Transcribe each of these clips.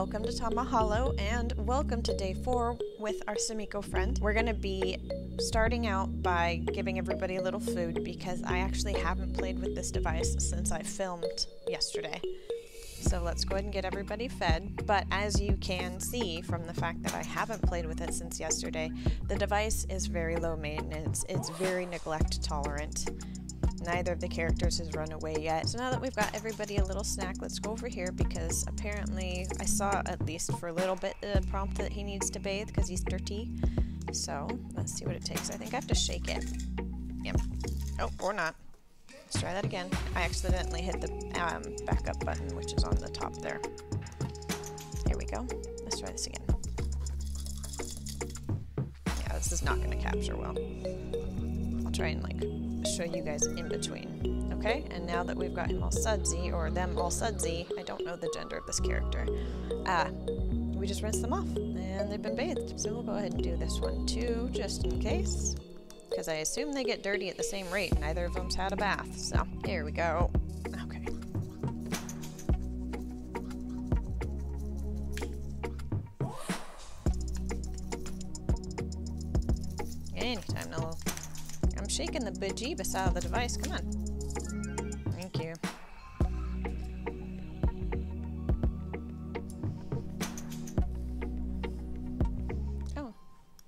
welcome to Tama Hollow, and welcome to day four with our Sumikko friend. We're gonna be starting out by giving everybody a little food because I actually haven't played with this device since I filmed yesterday. So let's go ahead and get everybody fed. But as you can see from the fact that I haven't played with it since yesterday, the device is very low maintenance. It's very neglect tolerant. Neither of the characters has run away yet. So now that we've got everybody a little snack, let's go over here because apparently I saw at least for a little bit the prompt that he needs to bathe because he's dirty. So let's see what it takes. I think I have to shake it. Yep. Oh, or not. Let's try that again. I accidentally hit the um, backup button, which is on the top there. Here we go. Let's try this again. Yeah, this is not going to capture well. Try and like show you guys in between. Okay, and now that we've got him all sudsy, or them all sudsy, I don't know the gender of this character, uh, we just rinse them off, and they've been bathed. So we'll go ahead and do this one too, just in case. Because I assume they get dirty at the same rate, neither of them's had a bath, so here we go. Okay. Anytime, Nello shaking the bejeebus out of the device. Come on. Thank you. Oh,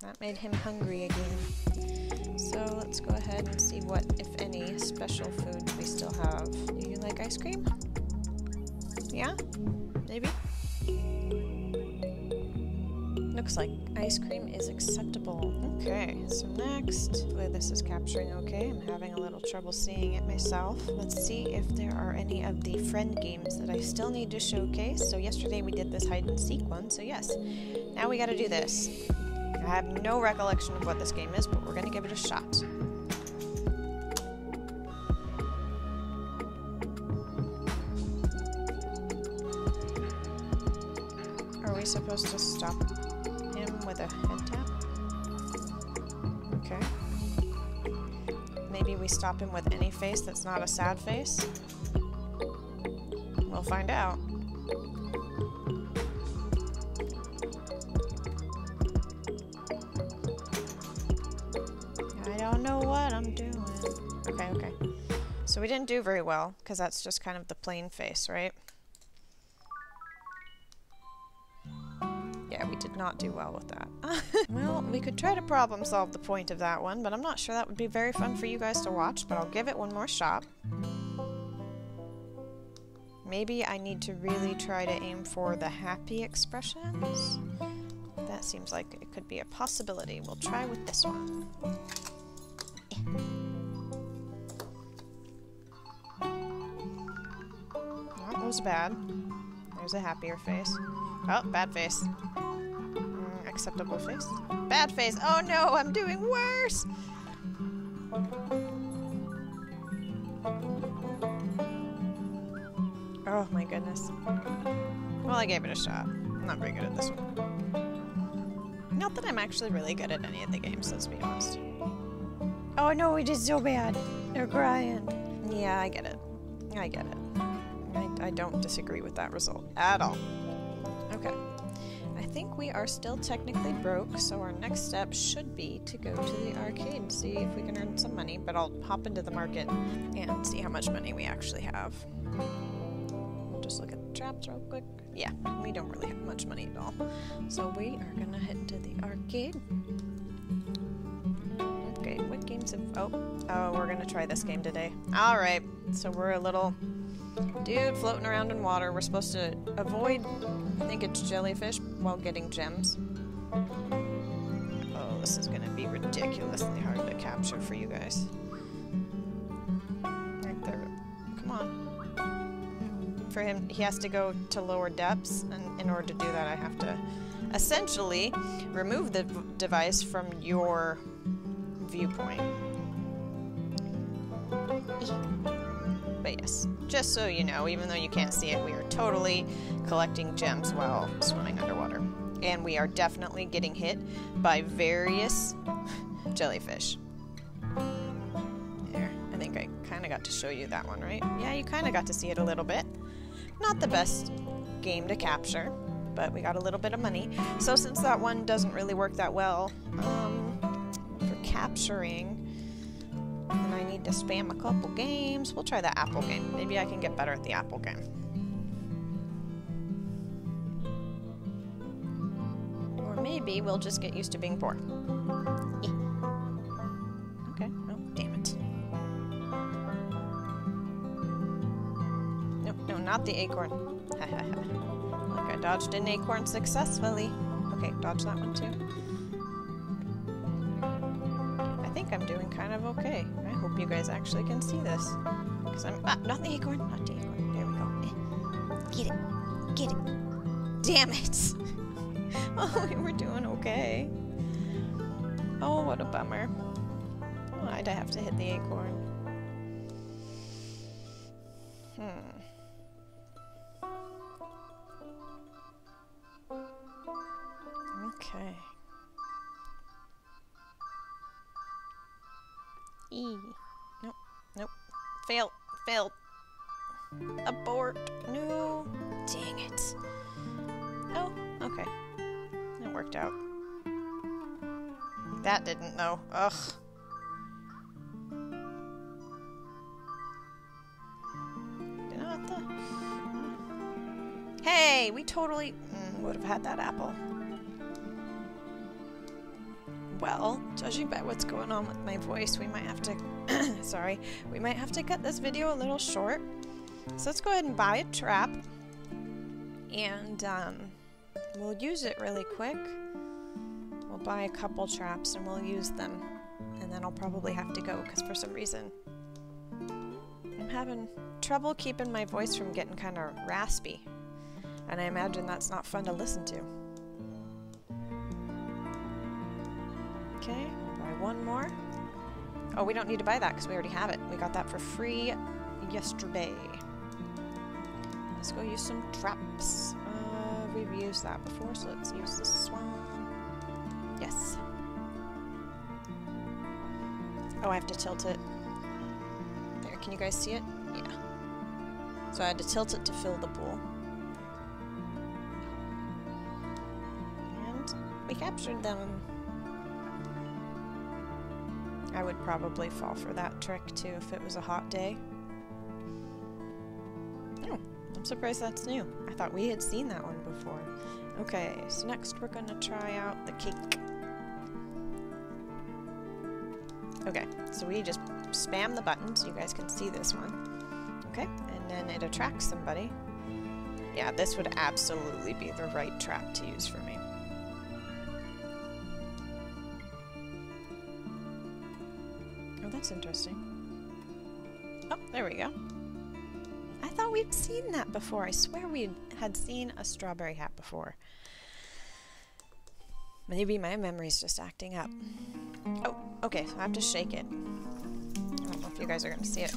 that made him hungry again. So let's go ahead and see what, if any, special food we still have. Do you like ice cream? Yeah? Maybe? Looks like ice cream is acceptable. Okay, so next, hopefully this is capturing okay. I'm having a little trouble seeing it myself. Let's see if there are any of the friend games that I still need to showcase. So yesterday we did this hide and seek one, so yes. Now we gotta do this. I have no recollection of what this game is, but we're gonna give it a shot. Are we supposed to stop a head tap? Okay. Maybe we stop him with any face that's not a sad face? We'll find out. I don't know what I'm doing. Okay, okay. So we didn't do very well, because that's just kind of the plain face, right? Yeah, we did not do well with that. well, we could try to problem solve the point of that one, but I'm not sure that would be very fun for you guys to watch, but I'll give it one more shot. Maybe I need to really try to aim for the happy expressions. That seems like it could be a possibility. We'll try with this one. That was bad. There's a happier face. Oh, bad face. Acceptable face. Bad face. Oh no, I'm doing worse. Oh my goodness. Well, I gave it a shot. I'm not very good at this one. Not that I'm actually really good at any of the games, let's be honest. Oh no, we did so bad. They're crying. Yeah, I get it. I get it. I, I don't disagree with that result at all. Think we are still technically broke, so our next step should be to go to the arcade, and see if we can earn some money, but I'll hop into the market and see how much money we actually have. Just look at the traps real quick. Yeah, we don't really have much money at all. So we are gonna head into the arcade. Okay, what games have... Oh, oh, we're gonna try this game today. Alright, so we're a little Dude floating around in water. We're supposed to avoid, I think it's jellyfish, while getting gems. Oh, this is gonna be ridiculously hard to capture for you guys. Right there. Come on. For him, he has to go to lower depths, and in order to do that, I have to essentially remove the device from your viewpoint. But yes, just so you know, even though you can't see it, we are totally collecting gems while swimming underwater. And we are definitely getting hit by various jellyfish. There, I think I kind of got to show you that one, right? Yeah, you kind of got to see it a little bit. Not the best game to capture, but we got a little bit of money. So since that one doesn't really work that well um, for capturing, and I need to spam a couple games, we'll try the apple game. Maybe I can get better at the apple game. Or maybe we'll just get used to being poor. Okay, oh, damn it. Nope, no, not the acorn. Look, I dodged an acorn successfully. Okay, dodge that one too. I think I'm doing kind of okay. Hope you guys actually can see this. Because I'm- ah, not the acorn, not the acorn. There we go. Eh. Get it. Get it. Damn it. oh, we were doing okay. Oh, what a bummer. I'd have to hit the acorn. Hmm. Okay. Fail. Failed. Abort. No. Dang it. Oh, okay. It worked out. That didn't though. Ugh. Hey, we totally mm, would have had that apple. Well, judging by what's going on with my voice, we might have to, sorry, we might have to cut this video a little short. So let's go ahead and buy a trap. And um, we'll use it really quick. We'll buy a couple traps and we'll use them. And then I'll probably have to go because for some reason I'm having trouble keeping my voice from getting kind of raspy. And I imagine that's not fun to listen to. One more. Oh, we don't need to buy that because we already have it. We got that for free yesterday. Let's go use some traps. Uh, we've used that before, so let's use this one. Yes. Oh, I have to tilt it. There, can you guys see it? Yeah. So I had to tilt it to fill the pool. And we captured them. I would probably fall for that trick too if it was a hot day. Oh, I'm surprised that's new. I thought we had seen that one before. Okay, so next we're gonna try out the cake. Okay, so we just spam the buttons. You guys can see this one. Okay, and then it attracts somebody. Yeah, this would absolutely be the right trap to use for me. That's interesting. Oh, there we go. I thought we'd seen that before. I swear we had seen a strawberry hat before. Maybe my memory's just acting up. Oh, okay, so I have to shake it. I don't know if you guys are going to see it.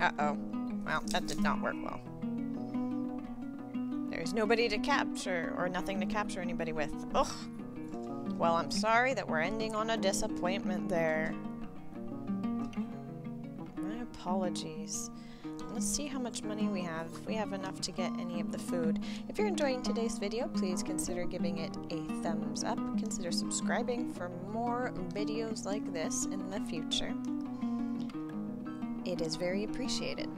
Uh-oh. Well, that did not work well. There's nobody to capture, or nothing to capture anybody with. Ugh. Well, I'm sorry that we're ending on a disappointment there. My apologies. Let's see how much money we have, if we have enough to get any of the food. If you're enjoying today's video, please consider giving it a thumbs up. Consider subscribing for more videos like this in the future. It is very appreciated.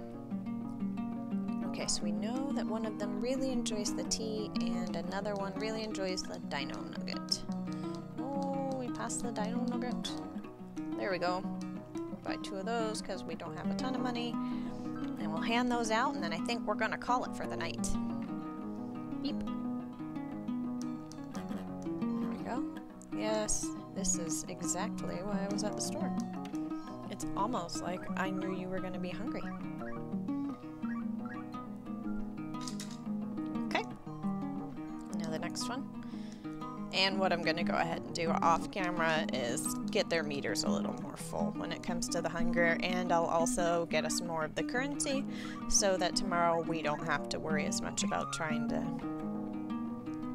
Okay, so we know that one of them really enjoys the tea and another one really enjoys the dino nugget. Passed the dino nugget. There we go. Buy two of those because we don't have a ton of money. And we'll hand those out and then I think we're gonna call it for the night. Beep. There we go. Yes, this is exactly why I was at the store. It's almost like I knew you were gonna be hungry. Okay. Now the next one. And what I'm going to go ahead and do off camera is get their meters a little more full when it comes to the hunger. And I'll also get us more of the currency so that tomorrow we don't have to worry as much about trying to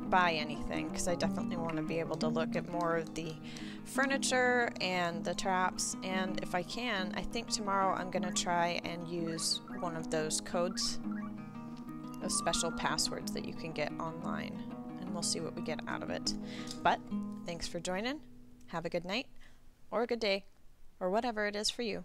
buy anything. Because I definitely want to be able to look at more of the furniture and the traps. And if I can, I think tomorrow I'm going to try and use one of those codes of special passwords that you can get online, we'll see what we get out of it. But thanks for joining. Have a good night, or a good day, or whatever it is for you.